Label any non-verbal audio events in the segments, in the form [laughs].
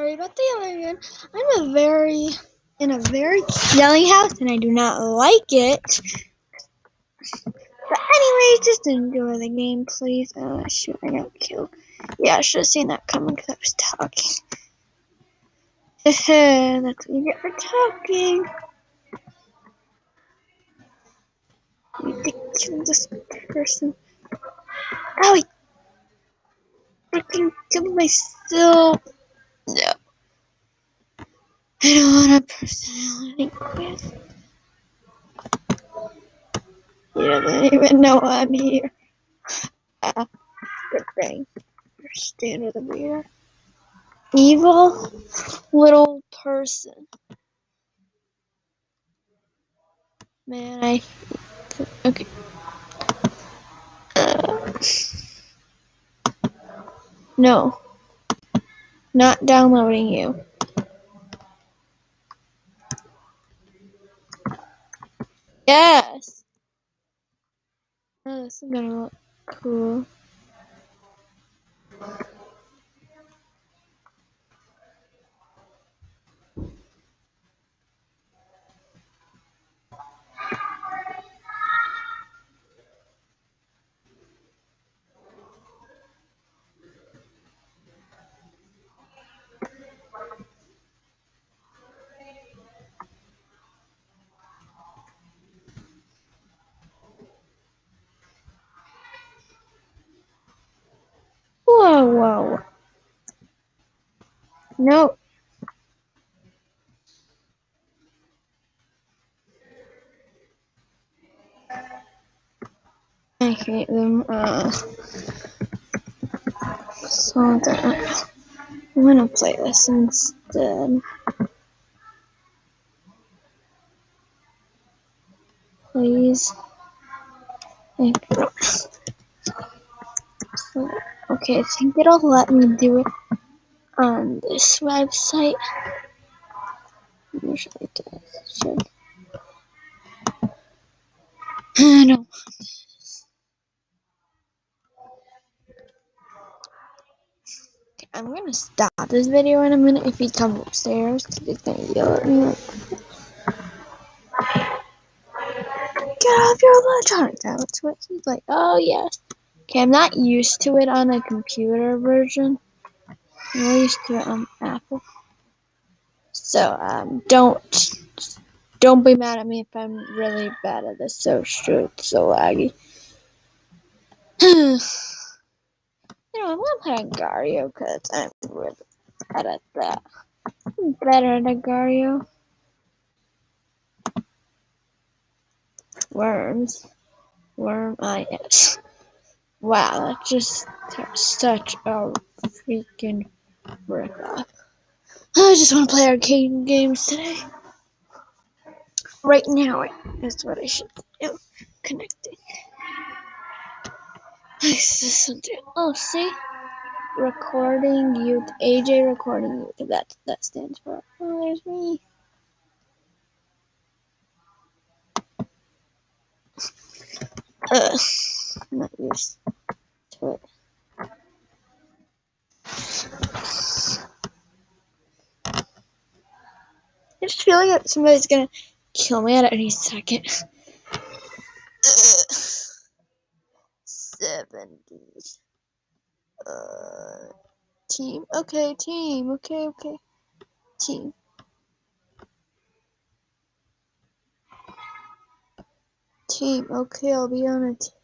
Sorry about the yelling. I'm a very in a very yelling house and I do not like it. But anyways, just enjoy the game, please. Oh shoot, I got killed. Yeah, I should have seen that coming because I was talking. [laughs] That's what you get for talking. This person. Oh, I freaking killed myself. I don't want a personality quiz. He doesn't even know I'm here. Ah, good thing. You're standing the reader. Evil little person. Man, I. Okay. Uh, no. Not downloading you. Yes! Oh, this is gonna look cool. Whoa. No. I hate them. Uh, so that I'm gonna play this instead. Please. Okay, I think it'll let me do it on this website. Usually does. I [sighs] don't I'm gonna stop this video in a minute if he comes upstairs because he's gonna yell at me. Get off your electronics! That's what he's like. Oh yes. Okay, I'm not used to it on a computer version. I'm more used to it on Apple. So um, don't don't be mad at me if I'm really bad at this. So true, so laggy. [clears throat] You know, I'm gonna play Agar.io because I'm really bad at that. I'm better at Agar.io. Worms. Worm, ah, yes. Wow, that's just such a freaking rip off. I just want to play arcade games today. Right now is what I should do. Connecting. Oh, see? Recording youth. AJ recording youth. That, that stands for. Oh, there's me. Uh, not used it. I just feel like somebody's gonna kill me at any second. 70s. Uh, team. Okay, team. Okay, okay. Team. Team. Okay, I'll be on a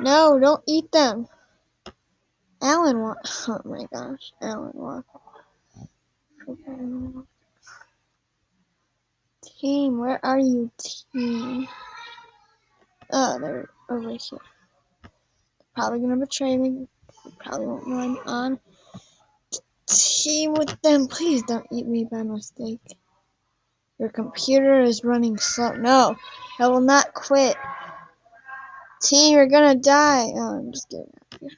No, don't eat them. Alan wa- [laughs] Oh my gosh, Alan Walker. Team, where are you, team? Oh, they're over here. Probably gonna betray me. Probably won't I'm on team with them. Please don't eat me by mistake. Your computer is running slow. No, I will not quit. Team, you're gonna die. Oh, I'm just getting out of here.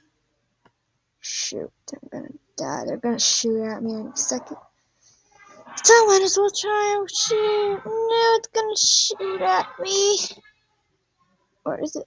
Shoot, I'm gonna die. They're gonna shoot at me in a second. So I might as well try and shoot. No, it's gonna shoot at me. Or is it?